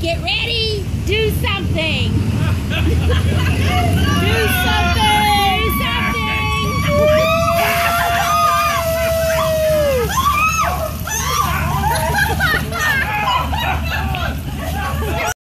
Get ready. Do something.